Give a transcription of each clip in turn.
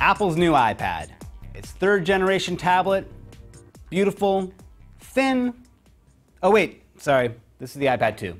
Apple's new iPad. Its third generation tablet, beautiful, thin. Oh, wait, sorry, this is the iPad 2.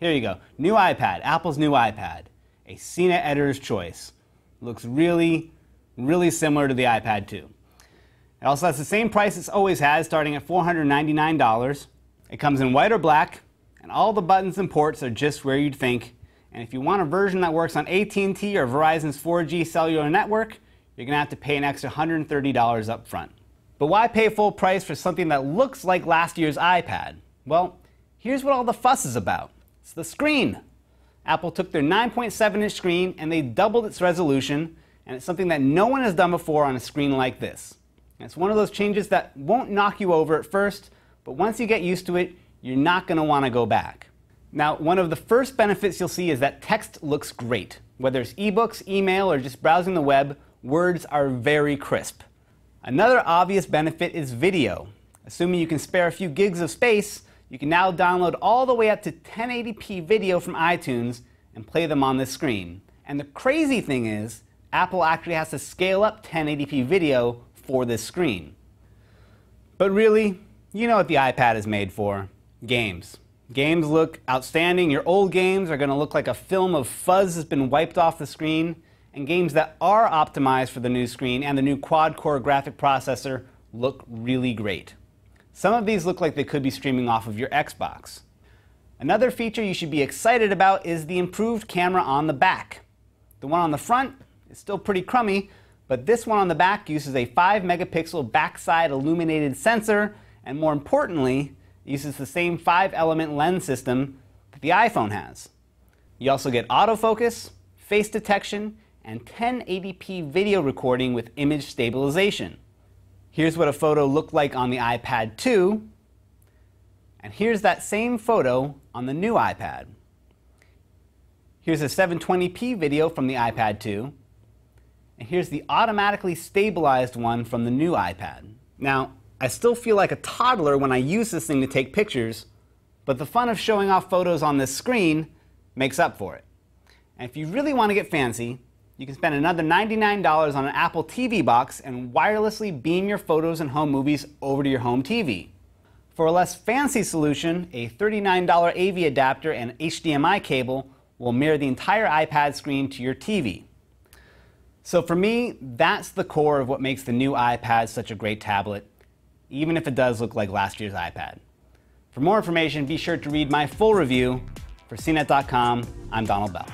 Here you go. New iPad, Apple's new iPad. A CNET editor's choice. Looks really, really similar to the iPad 2. It also has the same price it's always had, starting at $499. It comes in white or black, and all the buttons and ports are just where you'd think. And if you want a version that works on AT&T or Verizon's 4G cellular network, you're going to have to pay an extra $130 up front. But why pay full price for something that looks like last year's iPad? Well, here's what all the fuss is about. It's the screen. Apple took their 9.7 inch screen and they doubled its resolution, and it's something that no one has done before on a screen like this. And it's one of those changes that won't knock you over at first, but once you get used to it, you're not going to want to go back. Now, one of the first benefits you'll see is that text looks great. Whether it's ebooks, email, or just browsing the web, words are very crisp. Another obvious benefit is video. Assuming you can spare a few gigs of space, you can now download all the way up to 1080p video from iTunes and play them on this screen. And the crazy thing is, Apple actually has to scale up 1080p video for this screen. But really, you know what the iPad is made for games. Games look outstanding. Your old games are going to look like a film of fuzz has been wiped off the screen and games that are optimized for the new screen and the new quad-core graphic processor look really great. Some of these look like they could be streaming off of your Xbox. Another feature you should be excited about is the improved camera on the back. The one on the front is still pretty crummy, but this one on the back uses a 5 megapixel backside illuminated sensor, and more importantly, uses the same 5 element lens system that the iPhone has. You also get autofocus, face detection, and 1080p video recording with image stabilization. Here's what a photo looked like on the iPad 2, and here's that same photo on the new iPad. Here's a 720p video from the iPad 2, and here's the automatically stabilized one from the new iPad. Now, I still feel like a toddler when I use this thing to take pictures, but the fun of showing off photos on this screen makes up for it. And if you really want to get fancy, you can spend another $99 on an Apple TV box and wirelessly beam your photos and home movies over to your home TV. For a less fancy solution, a $39 AV adapter and HDMI cable will mirror the entire iPad screen to your TV. So for me, that's the core of what makes the new iPad such a great tablet, even if it does look like last year's iPad. For more information, be sure to read my full review. For CNET.com, I'm Donald Bell.